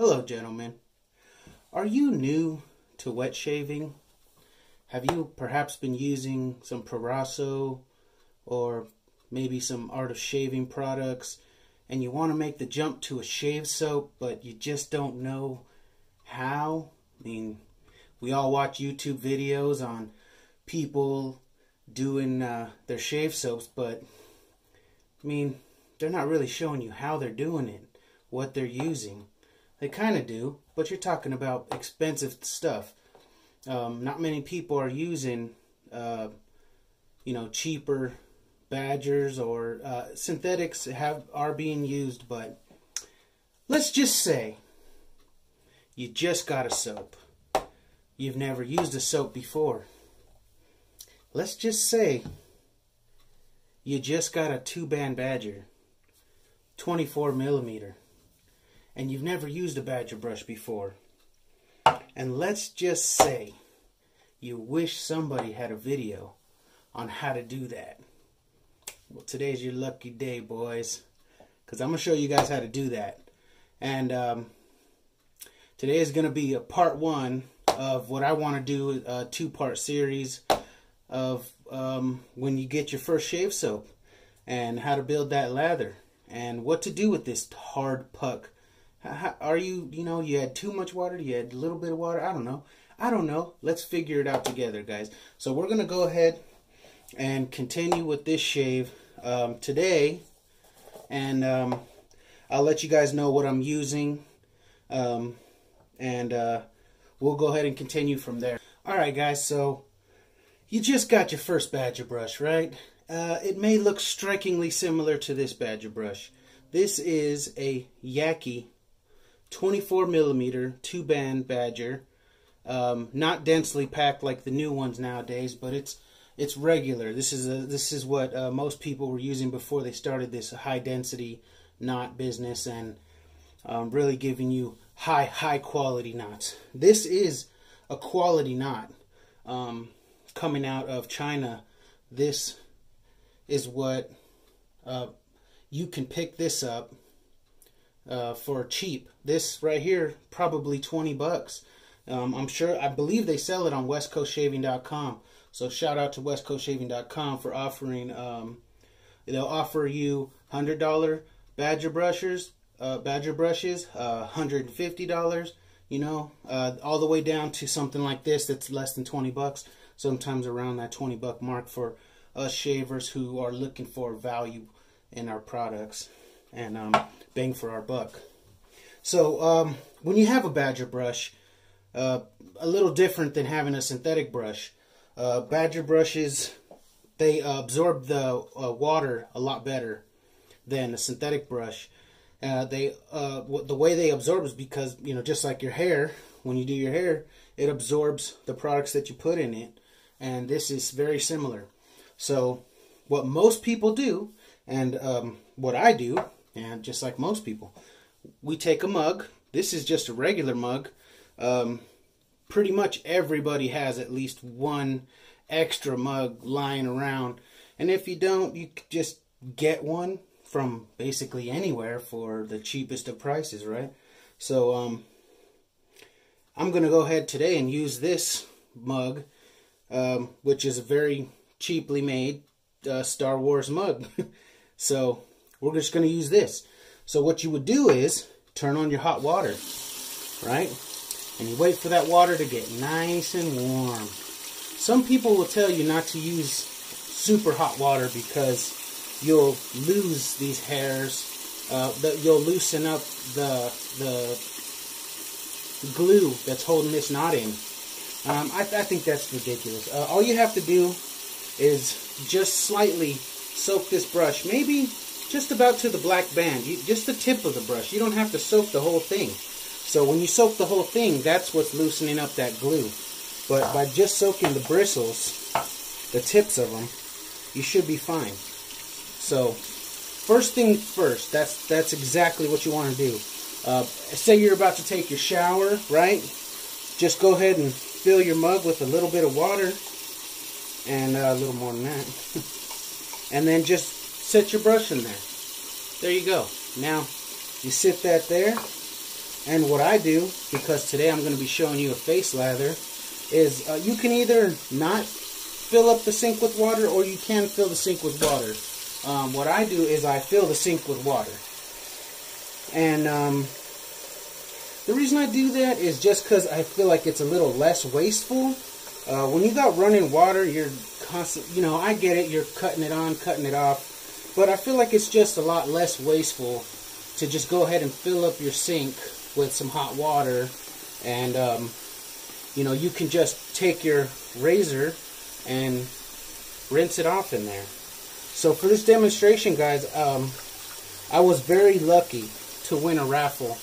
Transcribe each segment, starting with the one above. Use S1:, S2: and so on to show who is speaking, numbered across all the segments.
S1: Hello, gentlemen. Are you new to wet shaving? Have you perhaps been using some Proraso or maybe some Art of Shaving products and you want to make the jump to a shave soap but you just don't know how? I mean, we all watch YouTube videos on people doing uh, their shave soaps, but I mean, they're not really showing you how they're doing it, what they're using. They kind of do, but you're talking about expensive stuff. Um, not many people are using, uh, you know, cheaper badgers or uh, synthetics have are being used, but let's just say you just got a soap. You've never used a soap before. Let's just say you just got a two band badger, 24 millimeter, and you've never used a badger brush before. And let's just say you wish somebody had a video on how to do that. Well, today's your lucky day, boys, because I'm going to show you guys how to do that. And um, today is going to be a part one of what I want to do, a two part series of um, when you get your first shave soap and how to build that lather and what to do with this hard puck. How, are you, you know, you had too much water, you had a little bit of water, I don't know. I don't know. Let's figure it out together, guys. So we're going to go ahead and continue with this shave um, today. And um, I'll let you guys know what I'm using. Um, and uh, we'll go ahead and continue from there. Alright guys, so you just got your first badger brush, right? Uh, it may look strikingly similar to this badger brush. This is a Yaqi 24 millimeter two band badger. Um, not densely packed like the new ones nowadays, but it's it's regular. This is a this is what uh, most people were using before they started this high density knot business and um, really giving you high high quality knots. This is a quality knot. Um, coming out of China, this is what uh, you can pick this up uh, for cheap. This right here, probably 20 bucks. Um, I'm sure, I believe they sell it on westcoastshaving.com. So shout out to westcoastshaving.com for offering, um, they'll offer you $100 badger brushes, uh, badger brushes, uh, $150, you know, uh, all the way down to something like this that's less than 20 bucks sometimes around that 20 buck mark for us shavers who are looking for value in our products and um, bang for our buck. So um, when you have a badger brush, uh, a little different than having a synthetic brush. Uh, badger brushes, they uh, absorb the uh, water a lot better than a synthetic brush. Uh, they uh, the way they absorb is because you know just like your hair, when you do your hair, it absorbs the products that you put in it and this is very similar. So what most people do, and um, what I do, and just like most people, we take a mug. This is just a regular mug. Um, pretty much everybody has at least one extra mug lying around. And if you don't, you just get one from basically anywhere for the cheapest of prices, right? So um, I'm going to go ahead today and use this mug um, which is a very cheaply made uh, Star Wars mug. so we're just going to use this. So what you would do is turn on your hot water, right? And you wait for that water to get nice and warm. Some people will tell you not to use super hot water because you'll lose these hairs. Uh, you'll loosen up the the glue that's holding this knot in. Um, I, I, think that's ridiculous. Uh, all you have to do is just slightly soak this brush, maybe just about to the black band, you, just the tip of the brush. You don't have to soak the whole thing. So when you soak the whole thing, that's what's loosening up that glue. But by just soaking the bristles, the tips of them, you should be fine. So first thing first, that's that's exactly what you want to do. Uh, say you're about to take your shower, right? Just go ahead and fill your mug with a little bit of water and uh, a little more than that. and then just set your brush in there. There you go. Now, you sit that there. And what I do, because today I'm going to be showing you a face lather, is uh, you can either not fill up the sink with water or you can fill the sink with water. Um, what I do is I fill the sink with water. And um, the reason I do that is just because I feel like it's a little less wasteful. Uh, when you got running water, you're constant, you know, I get it, you're cutting it on, cutting it off, but I feel like it's just a lot less wasteful to just go ahead and fill up your sink with some hot water and um, you know you can just take your razor and rinse it off in there. So for this demonstration guys um, I was very lucky to win a raffle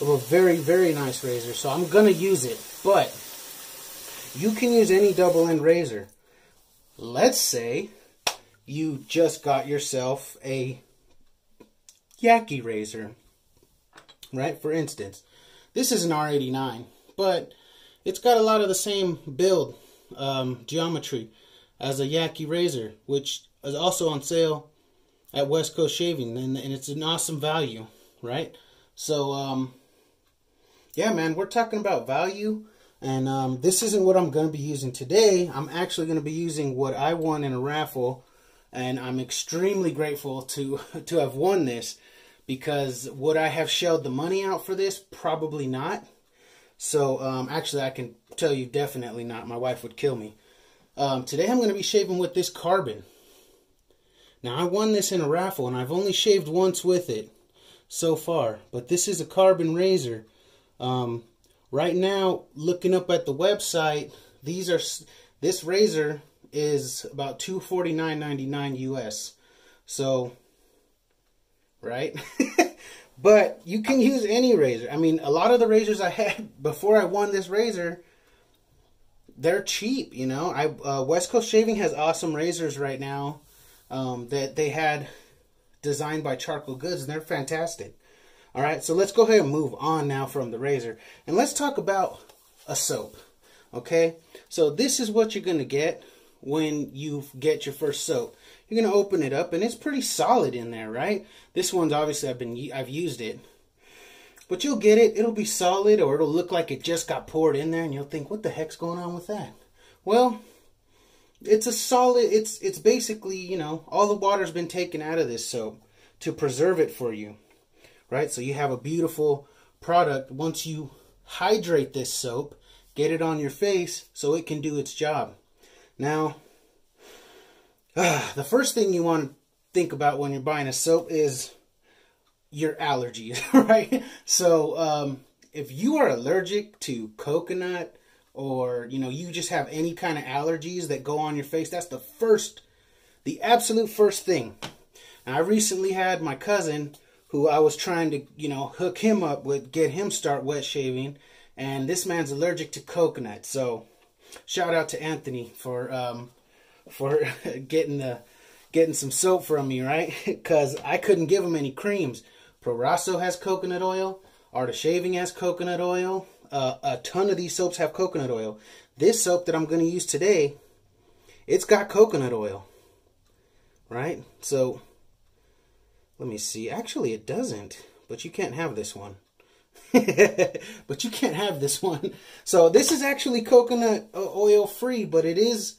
S1: of a very very nice razor. So I'm gonna use it but you can use any double end razor. Let's say you just got yourself a Yaqi razor, right? For instance, this is an R89, but it's got a lot of the same build um, geometry as a Yaqi razor, which is also on sale at West Coast Shaving, and, and it's an awesome value, right? So, um, yeah, man, we're talking about value, and um, this isn't what I'm going to be using today. I'm actually going to be using what I won in a raffle, and I'm extremely grateful to to have won this because would I have shelled the money out for this? Probably not. So um, actually, I can tell you definitely not. My wife would kill me. Um, today I'm going to be shaving with this carbon. Now I won this in a raffle and I've only shaved once with it so far. But this is a carbon razor. Um, right now, looking up at the website, these are this razor is about two forty nine ninety nine US. So right? but you can use any razor. I mean, a lot of the razors I had before I won this razor, they're cheap. You know, I uh, West Coast Shaving has awesome razors right now um, that they had designed by Charcoal Goods, and they're fantastic. All right, so let's go ahead and move on now from the razor, and let's talk about a soap. Okay, so this is what you're gonna get when you get your first soap. You're gonna open it up and it's pretty solid in there, right? This one's obviously I've been I've used it. But you'll get it, it'll be solid or it'll look like it just got poured in there and you'll think, what the heck's going on with that? Well, it's a solid it's it's basically, you know, all the water's been taken out of this soap to preserve it for you. Right? So you have a beautiful product once you hydrate this soap, get it on your face so it can do its job. Now, uh, the first thing you want to think about when you're buying a soap is your allergies, right? So, um, if you are allergic to coconut or, you know, you just have any kind of allergies that go on your face, that's the first, the absolute first thing. And I recently had my cousin who I was trying to, you know, hook him up with, get him start wet shaving. And this man's allergic to coconut. So, shout out to Anthony for um, for getting the getting some soap from me, right? Because I couldn't give him any creams. Proraso has coconut oil. Art of Shaving has coconut oil. Uh, a ton of these soaps have coconut oil. This soap that I'm going to use today, it's got coconut oil, right? So, let me see. Actually, it doesn't, but you can't have this one. but you can't have this one. So this is actually coconut oil free, but it is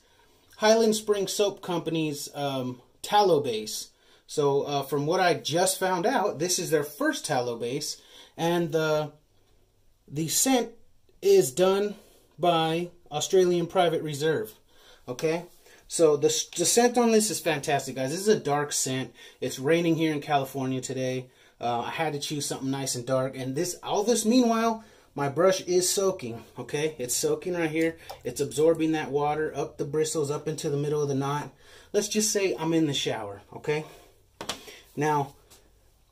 S1: Highland Spring Soap Company's um, tallow base. So uh, from what I just found out, this is their first tallow base, and the the scent is done by Australian Private Reserve. Okay, so the, the scent on this is fantastic, guys. This is a dark scent. It's raining here in California today. Uh, I had to choose something nice and dark. And this, all this meanwhile, my brush is soaking, okay? It's soaking right here. It's absorbing that water up the bristles, up into the middle of the knot. Let's just say I'm in the shower, okay? Now,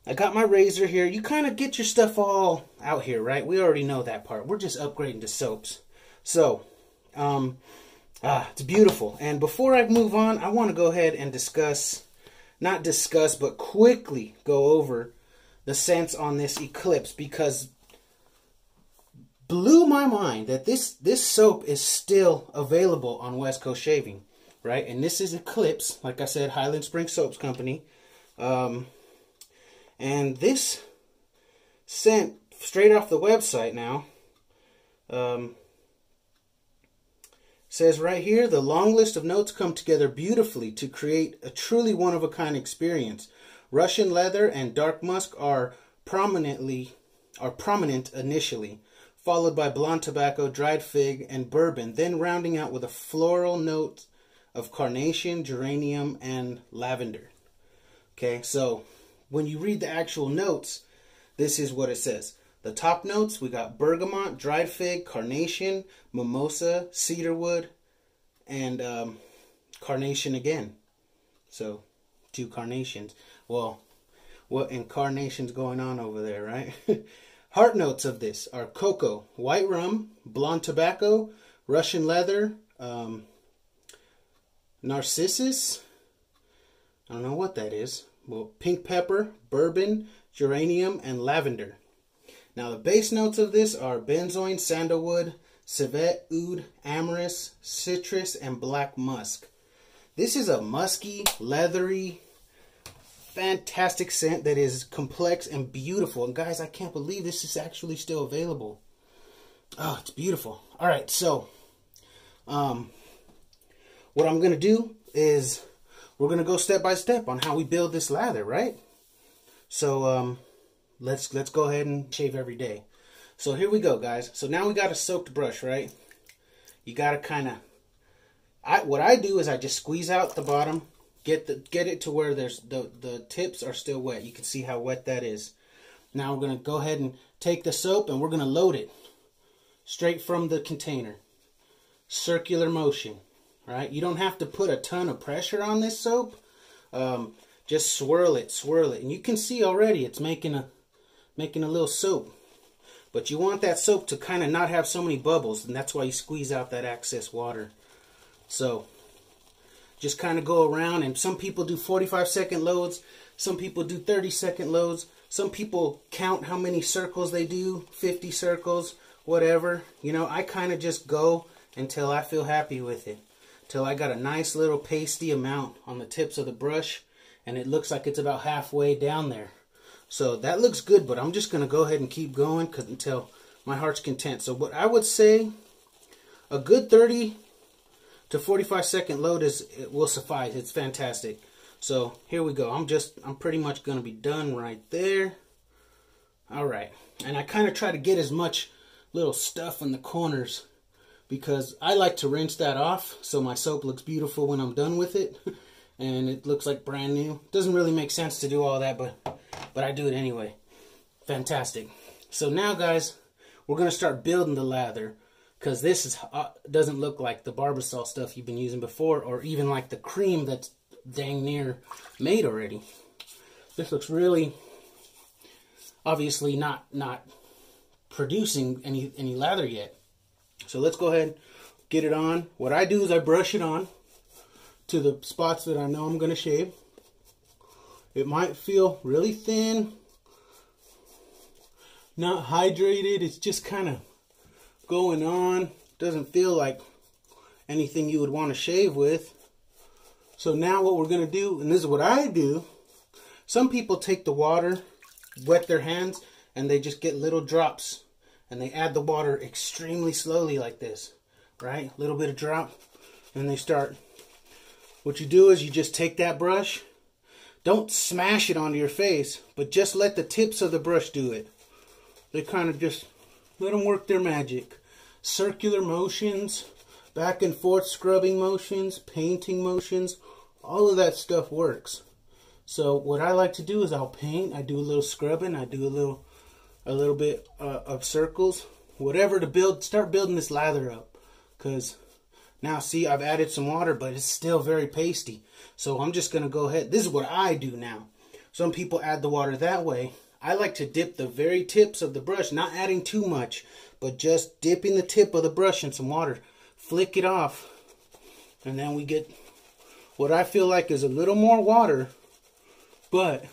S1: I got my razor here. You kind of get your stuff all out here, right? We already know that part. We're just upgrading to soaps. So, um, ah, it's beautiful. And before I move on, I want to go ahead and discuss, not discuss, but quickly go over the sense on this Eclipse because blew my mind that this this soap is still available on West Coast Shaving, right? And this is Eclipse, like I said, Highland Spring Soaps Company. Um, and this scent straight off the website now. Um, says right here the long list of notes come together beautifully to create a truly one of a kind experience. Russian leather and dark musk are prominently are prominent initially, followed by blonde tobacco, dried fig, and bourbon, then rounding out with a floral note of carnation, geranium, and lavender. Okay, so when you read the actual notes, this is what it says. The top notes we got bergamot, dried fig, carnation, mimosa, cedarwood, and um, carnation again. So, two carnations. Well, what incarnation's going on over there, right? Heart notes of this are cocoa, white rum, blonde tobacco, Russian leather, um, narcissus. I don't know what that is. Well, pink pepper, bourbon, geranium, and lavender. Now the base notes of this are benzoin, sandalwood, civet, oud, amyris, citrus, and black musk. This is a musky, leathery, fantastic scent that is complex and beautiful. And guys, I can't believe this is actually still available. Oh, it's beautiful. All right, so um, what I'm going to do is we're going to go step by step on how we build this lather, right? So um, let's let's go ahead and shave every day. So here we go, guys. So now we got a soaked brush, right? You got to kind of I what I do is I just squeeze out the bottom Get the get it to where there's the the tips are still wet. You can see how wet that is. Now we're going to go ahead and take the soap and we're going to load it straight from the container. Circular motion, right? You don't have to put a ton of pressure on this soap. Um, just swirl it, swirl it. And you can see already it's making a making a little soap. But you want that soap to kind of not have so many bubbles, and that's why you squeeze out that excess water. So just kind of go around and some people do 45 second loads some people do 30 second loads some people count how many circles they do 50 circles whatever you know i kind of just go until i feel happy with it till i got a nice little pasty amount on the tips of the brush and it looks like it's about halfway down there. So that looks good but i'm just going to go ahead and keep going until my heart's content. So what i would say a good 30 to 45 second load is it will suffice. It's fantastic. So here we go. I'm just I'm pretty much gonna be done right there. All right, and I kind of try to get as much little stuff in the corners because I like to rinse that off so my soap looks beautiful when I'm done with it and it looks like brand new. Doesn't really make sense to do all that, but but I do it anyway. Fantastic. So now, guys, we're gonna start building the lather because this is uh, doesn't look like the Barbasol stuff you've been using before or even like the cream that's dang near made already. This looks really obviously not not producing any any lather yet. So let's go ahead get it on. What I do is I brush it on to the spots that I know I'm going to shave. It might feel really thin, not hydrated. It's just kind of going on. Doesn't feel like anything you would want to shave with. So now what we're going to do, and this is what I do. Some people take the water, wet their hands, and they just get little drops. And they add the water extremely slowly like this. Right? A little bit of drop. And they start. What you do is you just take that brush. Don't smash it onto your face, but just let the tips of the brush do it. They kind of just let them work their magic. Circular motions, back and forth scrubbing motions, painting motions, all of that stuff works. So what I like to do is I'll paint, I do a little scrubbing, I do a little a little bit uh, of circles, whatever to build, start building this lather up. Because now see, I've added some water, but it's still very pasty. So I'm just going to go ahead. This is what I do now. Some people add the water that way. I like to dip the very tips of the brush, not adding too much, but just dipping the tip of the brush in some water. Flick it off. And then we get what I feel like is a little more water, but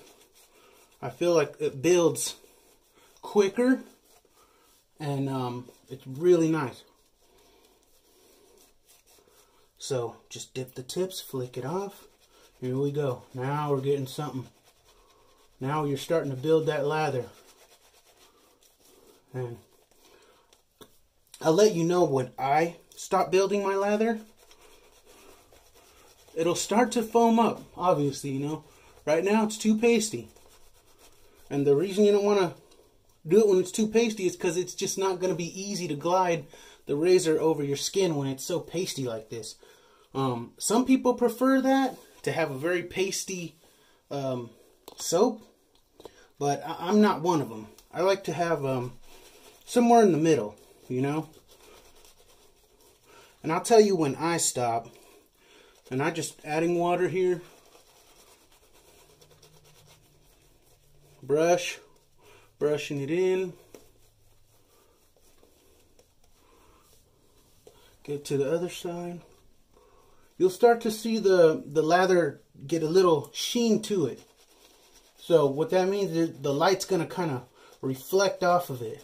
S1: I feel like it builds quicker and um, it's really nice. So just dip the tips, flick it off. Here we go. Now we're getting something. Now you're starting to build that lather. And I'll let you know when I stop building my lather. It'll start to foam up, obviously, you know. Right now it's too pasty. And the reason you don't want to do it when it's too pasty is because it's just not going to be easy to glide the razor over your skin when it's so pasty like this. Um, some people prefer that to have a very pasty um, soap, but I am not one of them. I like to have um, somewhere in the middle, you know. And I'll tell you when I stop, and I just adding water here. Brush, brushing it in. Get to the other side. You'll start to see the, the lather get a little sheen to it. So what that means is the light's going to kind of reflect off of it.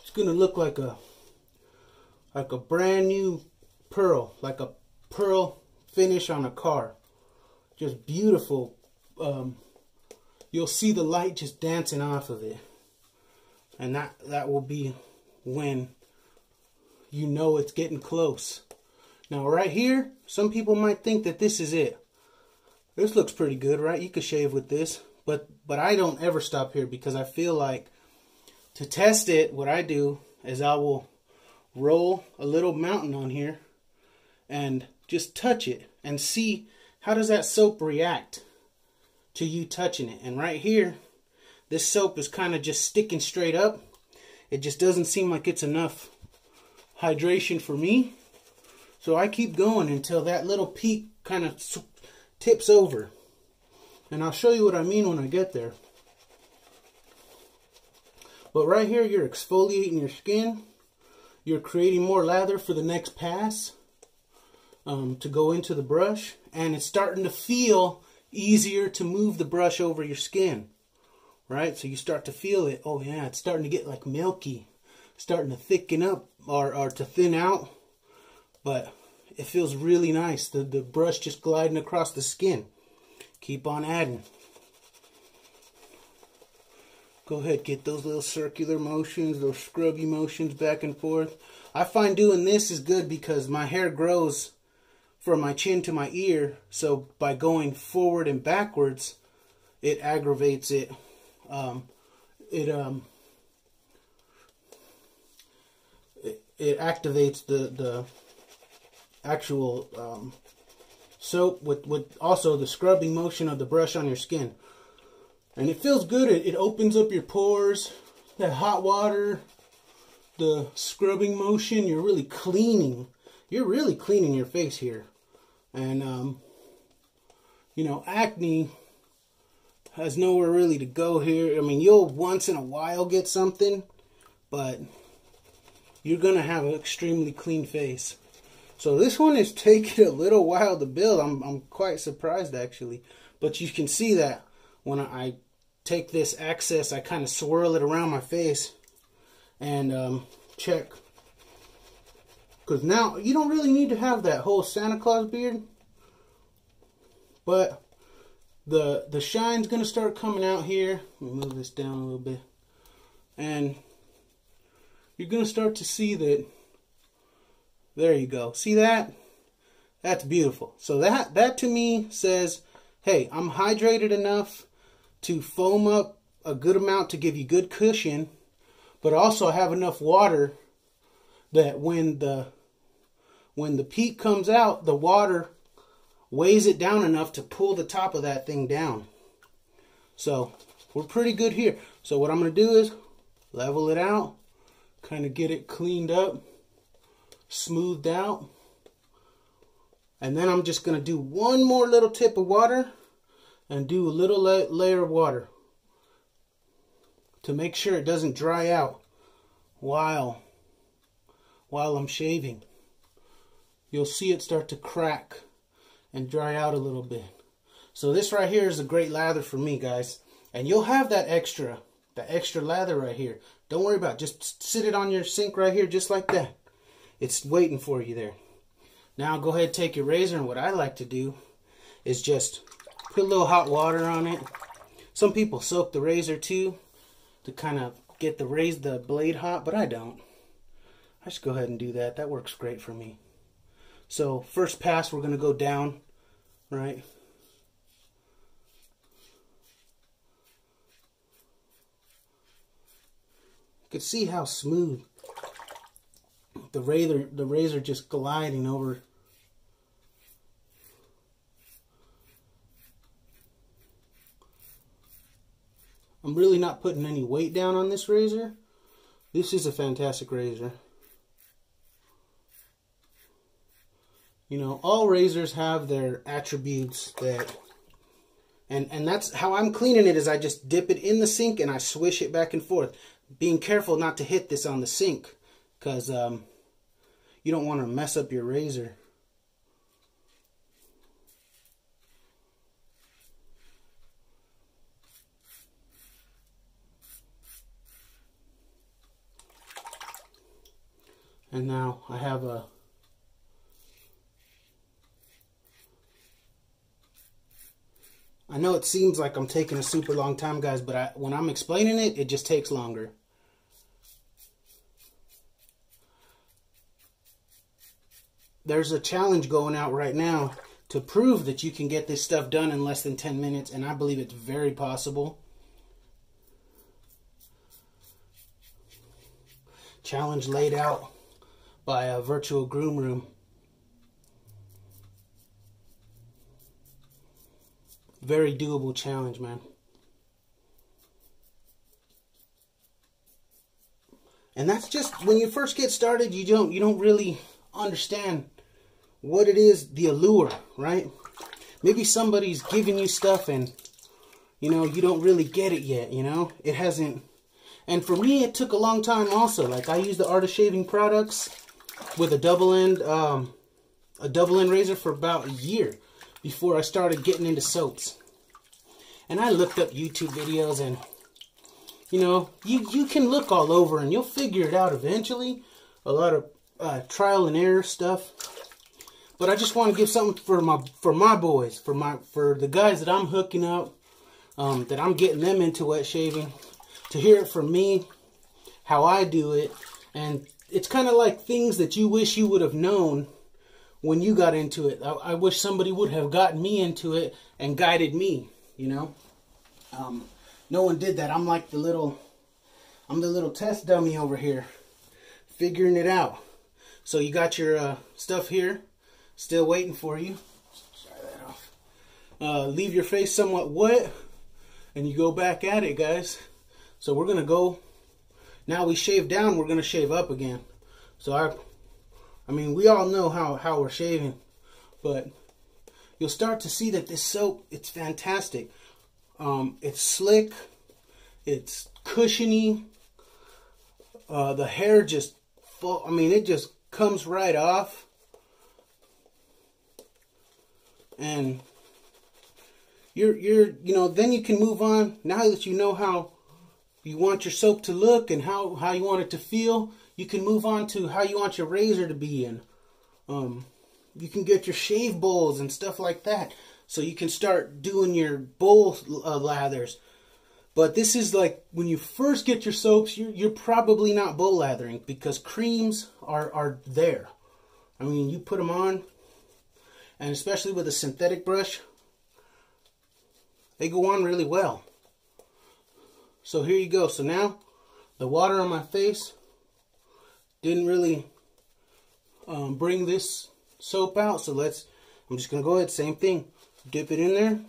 S1: It's going to look like a like a brand new pearl, like a pearl finish on a car. Just beautiful. Um, you'll see the light just dancing off of it. And that, that will be when you know it's getting close. Now right here, some people might think that this is it. This looks pretty good, right? You could shave with this. But but I don't ever stop here because I feel like to test it, what I do is I will roll a little mountain on here and just touch it and see how does that soap react to you touching it. And right here, this soap is kind of just sticking straight up. It just doesn't seem like it's enough hydration for me. So I keep going until that little peak kind of tips over. And I'll show you what I mean when I get there. But right here, you're exfoliating your skin. You're creating more lather for the next pass um, to go into the brush. And it's starting to feel easier to move the brush over your skin. Right? So you start to feel it. Oh yeah, it's starting to get like milky. Starting to thicken up or, or to thin out. But it feels really nice. The, the brush just gliding across the skin. Keep on adding. Go ahead, get those little circular motions, those scrubby motions back and forth. I find doing this is good because my hair grows from my chin to my ear. So by going forward and backwards, it aggravates it. Um, it um, it, it activates the the actual um, soap with, with also the scrubbing motion of the brush on your skin. And it feels good. It, it opens up your pores. That hot water, the scrubbing motion, you're really cleaning. You're really cleaning your face here. And, um, you know, acne has nowhere really to go here. I mean, you'll once in a while get something, but you're going to have an extremely clean face. So this one is taking a little while to build. I'm, I'm quite surprised actually. But you can see that when I take this excess, I kind of swirl it around my face and um, check. Because now you don't really need to have that whole Santa Claus beard. But the the shine's going to start coming out here. Move this down a little bit. And you're going to start to see that there you go. See that? That's beautiful. So that that to me says, hey, I'm hydrated enough to foam up a good amount to give you good cushion, but also have enough water that when the when the peak comes out, the water weighs it down enough to pull the top of that thing down. So we're pretty good here. So what I'm going to do is level it out, kind of get it cleaned up smoothed out. And then I'm just going to do one more little tip of water and do a little la layer of water to make sure it doesn't dry out while while I'm shaving. You'll see it start to crack and dry out a little bit. So this right here is a great lather for me, guys. And you'll have that extra, that extra lather right here. Don't worry about it. Just sit it on your sink right here just like that. It's waiting for you there. Now go ahead and take your razor and what I like to do is just put a little hot water on it. Some people soak the razor too to kind of get the raise the blade hot, but I don't. I just go ahead and do that. That works great for me. So first pass, we're going to go down, right? You can see how smooth the razor, the razor just gliding over. I'm really not putting any weight down on this razor. This is a fantastic razor. You know, all razors have their attributes that and and that's how I'm cleaning it is I just dip it in the sink and I swish it back and forth. Being careful not to hit this on the sink cuz um you don't want to mess up your razor. And now I have a I know it seems like I'm taking a super long time, guys, but I, when I'm explaining it, it just takes longer. There's a challenge going out right now to prove that you can get this stuff done in less than 10 minutes, and I believe it's very possible. Challenge laid out by a virtual groom room. Very doable challenge, man. And that's just when you first get started, you don't you don't really understand what it is, the allure, right? Maybe somebody's giving you stuff and you know, you don't really get it yet, you know? It hasn't and for me it took a long time also. Like I use the Art of Shaving products with a double end um a double end razor for about a year before I started getting into soaps. And I looked up YouTube videos and, you know, you, you can look all over and you'll figure it out eventually. A lot of uh, trial and error stuff. But I just want to give something for my for my boys, for my for the guys that I'm hooking up, um, that I'm getting them into wet shaving, to hear it from me, how I do it, and it's kind of like things that you wish you would have known when you got into it. I, I, wish somebody would have gotten me into it and guided me, you know. Um, no one did that. I'm like the little, I'm the little test dummy over here, figuring it out. So you got your uh, stuff here, still waiting for you. Try that off. Uh, leave your face somewhat wet, and you go back at it, guys. So we're gonna go. Now we shave down, we're gonna shave up again. So I I mean, we all know how, how we're shaving, but you'll start to see that this soap, it's fantastic. Um, it's slick, it's cushiony, uh, the hair just, full, I mean, it just comes right off. And you're, you're, you know, then you can move on. Now that you know how you want your soap to look and how, how you want it to feel, you can move on to how you want your razor to be and um, you can get your shave bowls and stuff like that so you can start doing your bowl uh, lathers but this is like when you first get your soaps you're, you're probably not bowl lathering because creams are, are there I mean you put them on and especially with a synthetic brush they go on really well so here you go so now the water on my face didn't really um, bring this soap out. So let's, I'm just going to go ahead, same thing. Dip it in there.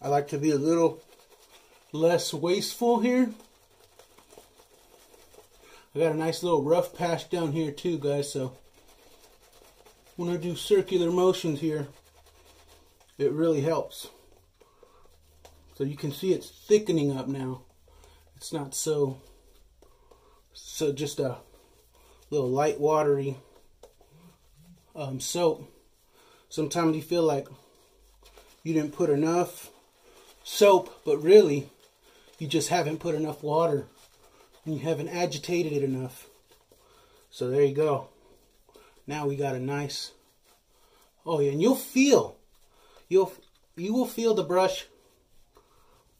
S1: I like to be a little less wasteful here. I got a nice little rough patch down here too, guys. So when I do circular motions here, it really helps. So you can see it's thickening up now. It's not so so just a little light watery um, soap. Sometimes you feel like you didn't put enough soap, but really you just haven't put enough water and you haven't agitated it enough. So there you go. Now we got a nice, oh yeah, and you'll feel, you'll, you will feel the brush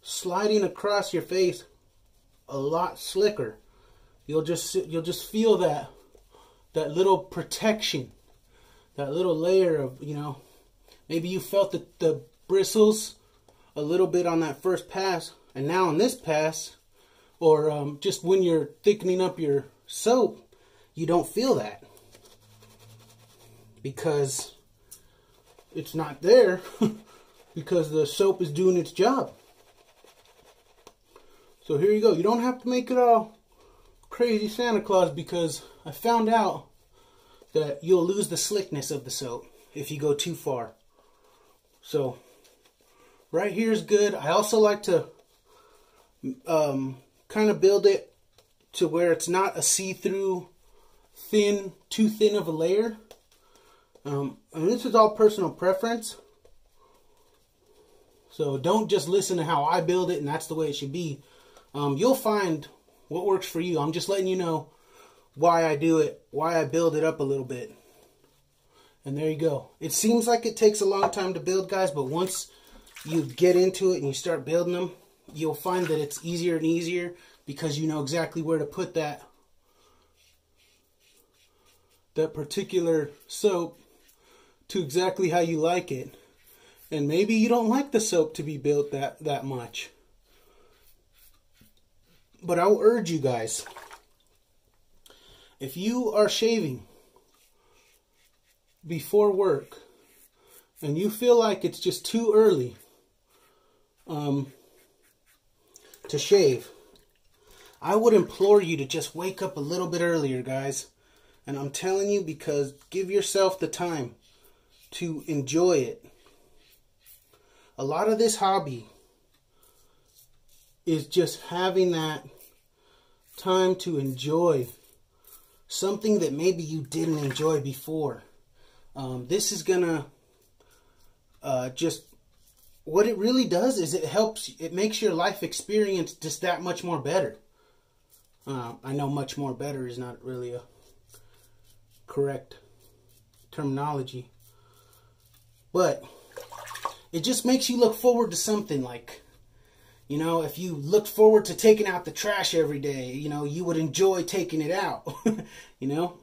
S1: sliding across your face a lot slicker. You'll just you'll just feel that that little protection, that little layer of you know. Maybe you felt the, the bristles a little bit on that first pass, and now on this pass, or um, just when you're thickening up your soap, you don't feel that because it's not there because the soap is doing its job. So here you go. You don't have to make it all crazy Santa Claus because I found out that you'll lose the slickness of the soap if you go too far. So right here is good. I also like to um, kind of build it to where it's not a see-through thin, too thin of a layer. Um, and this is all personal preference. So don't just listen to how I build it and that's the way it should be. Um, you'll find what works for you. I'm just letting you know why I do it, why I build it up a little bit. And there you go. It seems like it takes a long time to build, guys, but once you get into it and you start building them, you'll find that it's easier and easier because you know exactly where to put that that particular soap to exactly how you like it. And maybe you don't like the soap to be built that, that much. But I'll urge you guys, if you are shaving before work and you feel like it's just too early um, to shave, I would implore you to just wake up a little bit earlier, guys. And I'm telling you because give yourself the time to enjoy it. A lot of this hobby is just having that time to enjoy something that maybe you didn't enjoy before. Um, this is gonna uh, just what it really does is it helps it makes your life experience just that much more better. Uh, I know much more better is not really a correct terminology, but it just makes you look forward to something like you know, if you looked forward to taking out the trash every day, you know, you would enjoy taking it out, you know?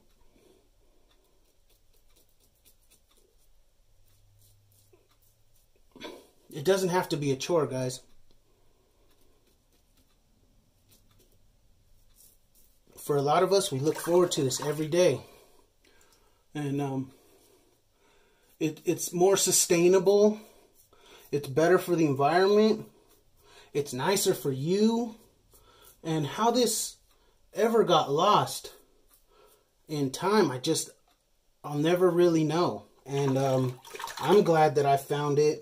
S1: It doesn't have to be a chore, guys. For a lot of us, we look forward to this every day. And um, it, it's more sustainable. It's better for the environment it's nicer for you. And how this ever got lost in time, I just, I'll never really know. And um, I'm glad that I found it.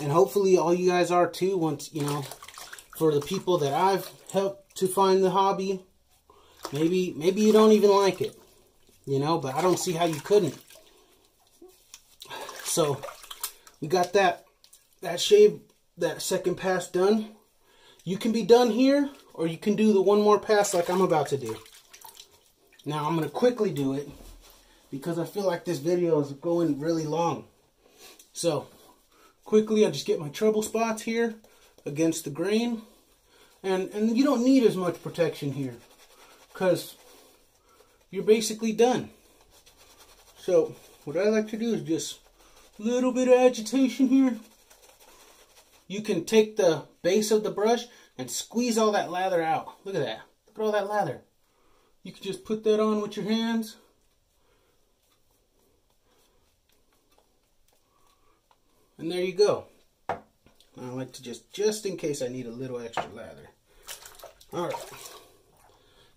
S1: And hopefully all you guys are too once, you know, for the people that I've helped to find the hobby. Maybe, maybe you don't even like it, you know, but I don't see how you couldn't. So, we got that that shave, that second pass done. You can be done here, or you can do the one more pass like I'm about to do. Now, I'm to quickly do it because I feel like this video is going really long. So, quickly, I just get my trouble spots here against the grain. And, and you don't need as much protection here because you're basically done. So, what I like to do is just a little bit of agitation here you can take the base of the brush and squeeze all that lather out. Look at that. Look at all that lather. You can just put that on with your hands. And there you go. I like to just, just in case I need a little extra lather. Alright.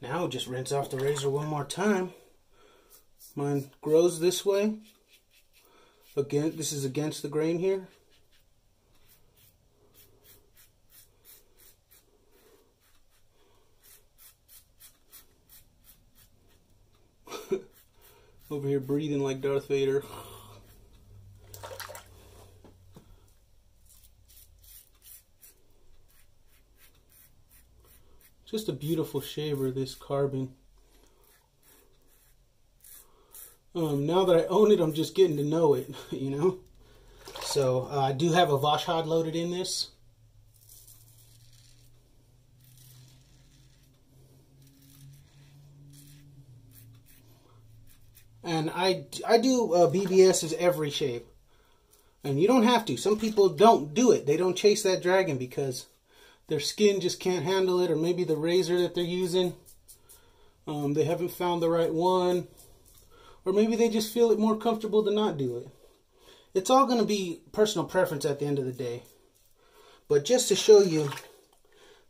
S1: Now just rinse off the razor one more time. Mine grows this way. Again, this is against the grain here. Over here breathing like Darth Vader. Just a beautiful shaver, this carbon. Um, now that I own it, I'm just getting to know it, you know? So uh, I do have a Voskhod loaded in this. And I, I do uh, BBS's every shape. And you don't have to. Some people don't do it. They don't chase that dragon because their skin just can't handle it. Or maybe the razor that they're using, um, they haven't found the right one. Or maybe they just feel it more comfortable to not do it. It's all going to be personal preference at the end of the day. But just to show you,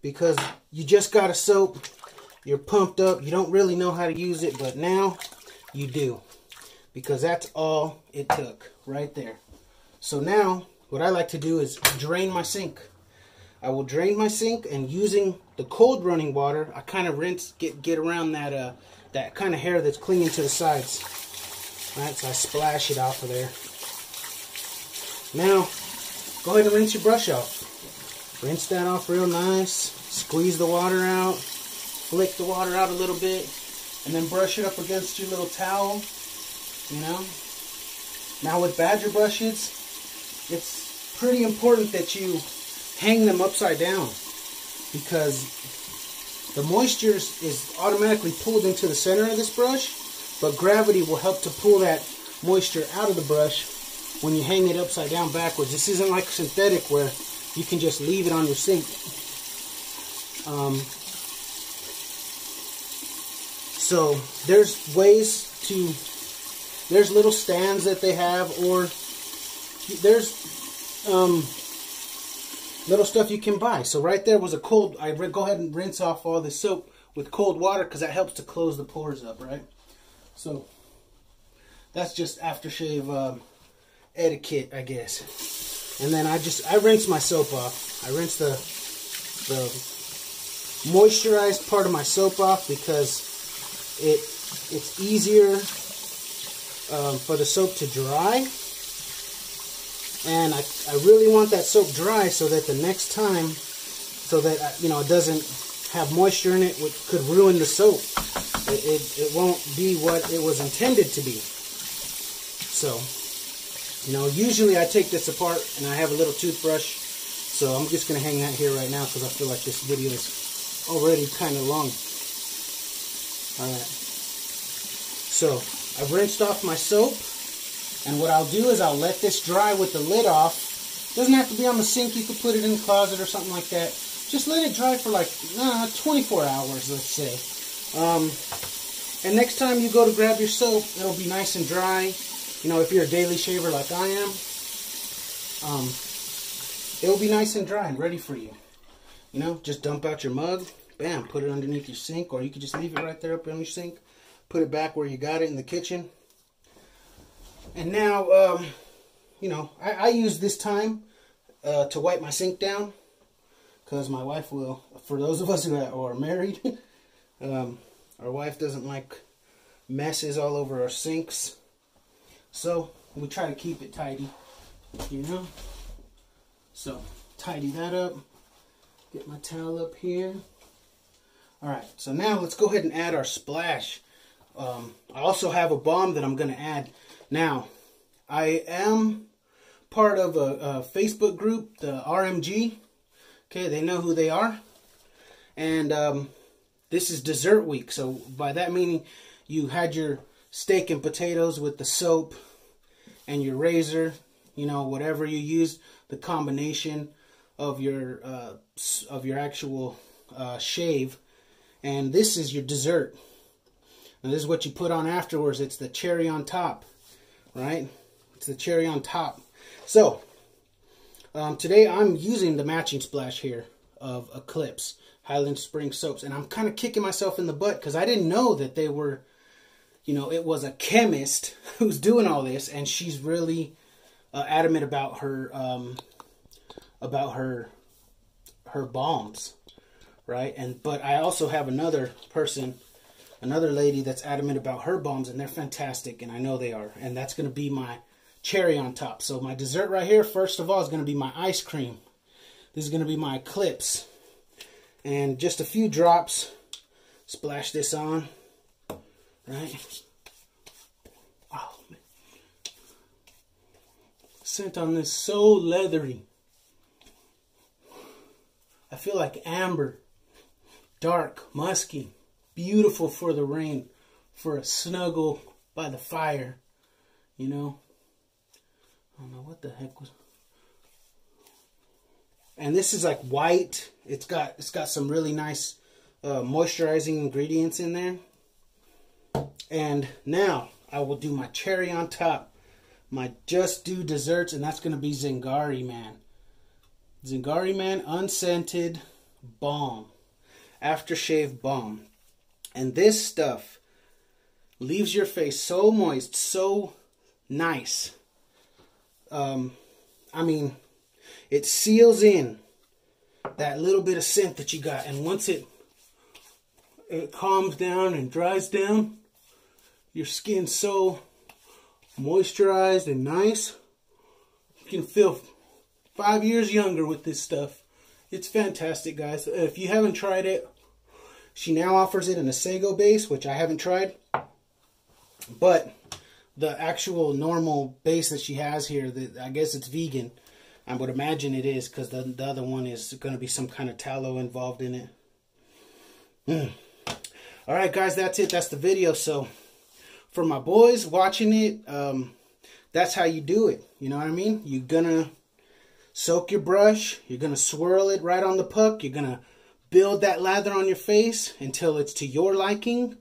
S1: because you just got a soap, you're pumped up, you don't really know how to use it, but now you do. Because that's all it took right there. So now, what I like to do is drain my sink. I will drain my sink and using the cold running water, I kind of rinse, get, get around that, uh, that kind of hair that's clinging to the sides. All right, so I splash it off of there. Now, go ahead and rinse your brush off. Rinse that off real nice. Squeeze the water out. Flick the water out a little bit. And then brush it up against your little towel. You know? Now with badger brushes, it's pretty important that you hang them upside down because the moisture is automatically pulled into the center of this brush, but gravity will help to pull that moisture out of the brush when you hang it upside down backwards. This isn't like synthetic where you can just leave it on your sink. Um, so there's ways to, there's little stands that they have or there's um, little stuff you can buy. So right there was a cold, I go ahead and rinse off all the soap with cold water because that helps to close the pores up, right? So that's just aftershave um, etiquette, I guess. And then I just, I rinse my soap off. I rinse the, the moisturized part of my soap off because it it's easier um, for the soap to dry and I, I really want that soap dry so that the next time, so that, uh, you know, it doesn't have moisture in it, which could ruin the soap. It, it, it won't be what it was intended to be. So, you know, usually I take this apart and I have a little toothbrush. So I'm just to hang that here right now because I feel like this video is already kind of long. Alright. So, I've rinsed off my soap. And what I'll do is I'll let this dry with the lid off. Doesn't have to be on the sink. You could put it in the closet or something like that. Just let it dry for like uh, 24 hours, let's say. Um, and next time you go to grab your soap, it'll be nice and dry. You know, if you're a daily shaver like I am, um, it'll be nice and dry and ready for you. You know, just dump out your mug, bam, put it underneath your sink, or you could just leave it right there up on your sink. Put it back where you got it in the kitchen. And now, um, you know, I, I, use this time uh, to wipe my sink down because my wife will, for those of us who are married, um, our wife doesn't like messes all over our sinks. So we try to keep it tidy, you know. So tidy that up. Get my towel up here. All right, so now let's go ahead and add our splash. Um, I also have a balm that I'm going to add now, I am part of a, a, Facebook group, the RMG. Okay, they know who they are. And um, this is dessert week. So by that meaning, you had your steak and potatoes with the soap and your razor, you know, whatever you use, the combination of your uh, of your actual uh, shave. And this is your dessert. And this is what you put on afterwards. It's the cherry on top right? It's the cherry on top. So, um, today I'm using the matching splash here of Eclipse Highland Spring Soaps. And I'm kind of kicking myself in the butt because I didn't know that they were, you know, it was a chemist who's doing all this. And she's really uh, adamant about her, um, about her, her balms, right? And, but I also have another person another lady that's adamant about her balms, and they're fantastic, and I know they are. And that's going to be my cherry on top. So my dessert right here, first of all, is going to be my ice cream. This is going to be my Eclipse. And just a few drops. Splash this on. Right? Oh. Scent on this so leathery. I feel like amber. Dark, musky beautiful for the rain, for a snuggle by the fire, you know. I don't know what the heck was. And this is like white. It's got it's got some really nice uh, moisturizing ingredients in there. And now I will do my cherry on top. My Just Do desserts, and that's going to be Zingari Man. Zingari Man unscented balm. Aftershave balm. And this stuff leaves your face so moist, so nice. Um, I mean, it seals in that little bit of scent that you got. And once it it calms down and dries down, your skin's so moisturized and nice. You can feel five years younger with this stuff. It's fantastic, guys. If you haven't tried it, she now offers it in a sago base, which I haven't tried. But the actual normal base that she has here, that I guess it's vegan. I would imagine it is because the, the other one is going to be some kind of tallow involved in it. Mm. All right, guys, that's it. That's the video. So for my boys watching it, um, that's how you do it. You know what I mean? You're going to soak your brush. You're going to swirl it right on the puck. You're going to build that lather on your face until it's to your liking.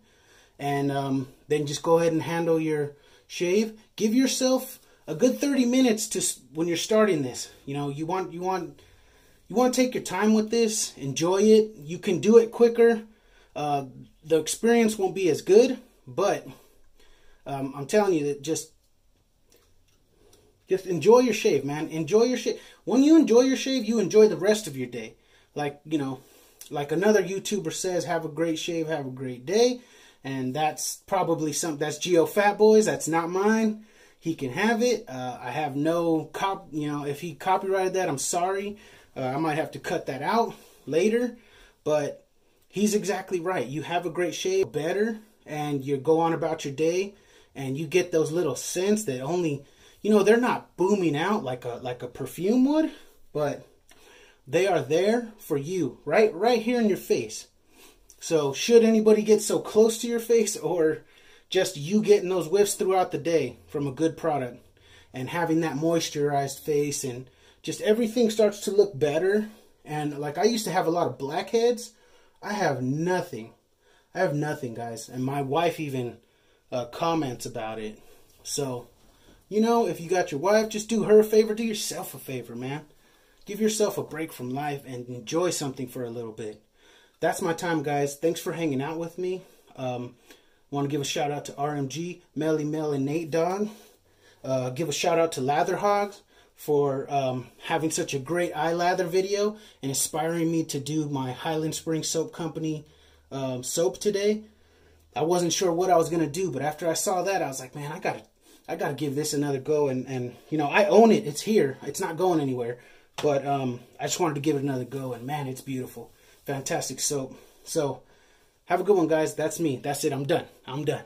S1: And um, then just go ahead and handle your shave. Give yourself a good 30 minutes to when you're starting this. You know, you want you want you want to take your time with this, enjoy it. You can do it quicker. Uh, the experience won't be as good, but um, I'm telling you that just just enjoy your shave, man. Enjoy your shave. When you enjoy your shave, you enjoy the rest of your day. Like you know, like another YouTuber says, have a great shave, have a great day. And that's probably some, that's Geofatboy's. That's not mine. He can have it. Uh, I have no cop, you know, if he copyrighted that, I'm sorry. Uh, I might have to cut that out later. But he's exactly right. You have a great shave, better, and you go on about your day, and you get those little scents that only, you know, they're not booming out like a like a perfume would, but they are there for you, right, right here in your face. So should anybody get so close to your face or just you getting those whiffs throughout the day from a good product and having that moisturized face and just everything starts to look better. And like I used to have a lot of blackheads. I have nothing. I have nothing, guys. And my wife even uh, comments about it. So, you know, if you got your wife, just do her a favor, do yourself a favor, man. Give yourself a break from life and enjoy something for a little bit. That's my time, guys. Thanks for hanging out with me. Um, Want to give a shout out to RMG, Melly Mel, and Nate Dogg. Uh, give a shout out to Lather Hogs for um, having such a great eye lather video and inspiring me to do my Highland Spring Soap Company um, soap today. I wasn't sure what I was gonna do, but after I saw that, I was like, man, I gotta, I gotta give this another go. And and you know, I own it. It's here. It's not going anywhere. But um, I just wanted to give it another go, and man, it's beautiful. Fantastic soap. So, have a good one, guys. That's me. That's it. I'm done. I'm done.